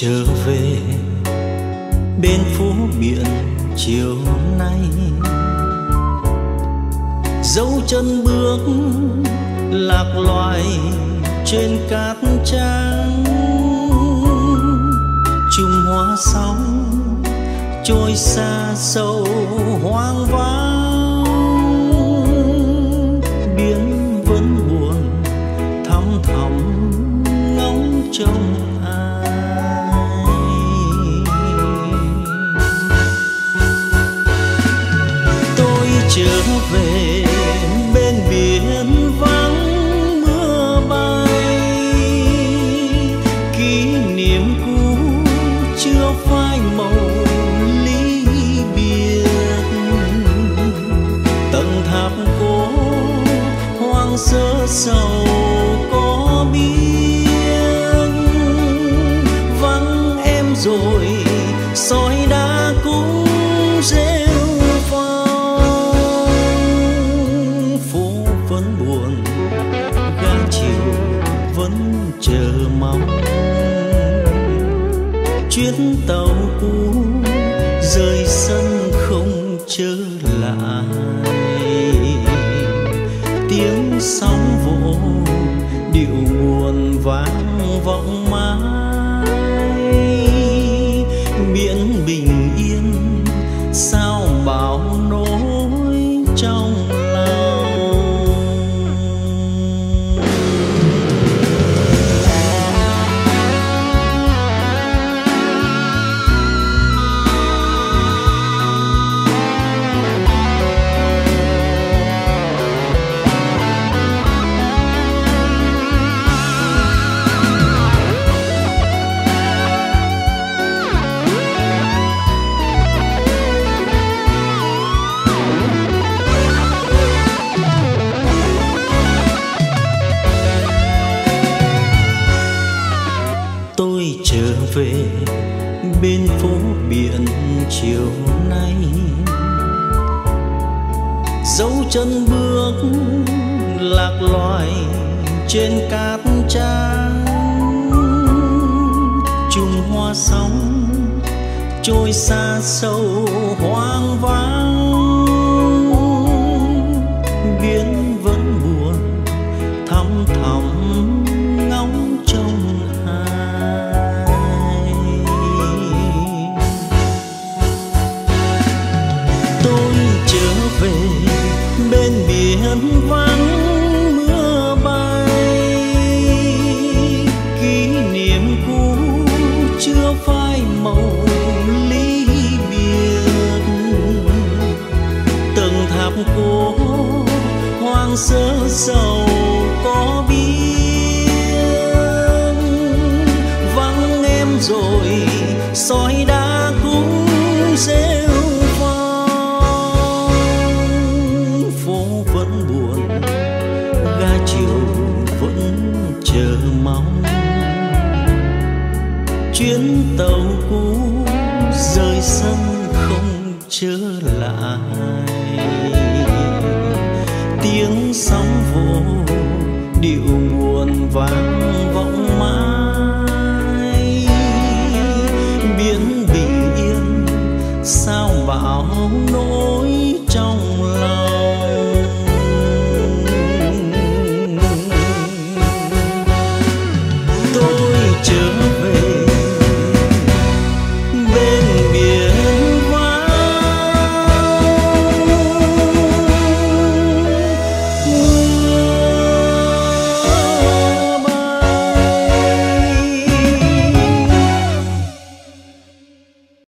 trở về bên phố biển chiều nay. Dấu chân bước lạc loài trên cát trắng chung hoa sóng trôi xa sâu hoang rồi, soi đá cũng rêu phong phố vẫn buồn ga chiều vẫn chờ mong. Chuyến tàu cũ rời sân không trở lại. Tiếng sóng vỗ, điệu buồn vang vọng. Về bên phố biển chiều nay. Dấu chân bước lạc loài trên cát trắng. Chung hoa sóng trôi xa sâu hoang vắng. Cổ hoang sơ sầu có biết vắng em rồi, soi đá cũng rêu phong phố vẫn buồn, ga chiều vẫn chờ mong. Chuyến tàu cũ rời sân không trở lại sóng vỗ điệu buồn vang vọng.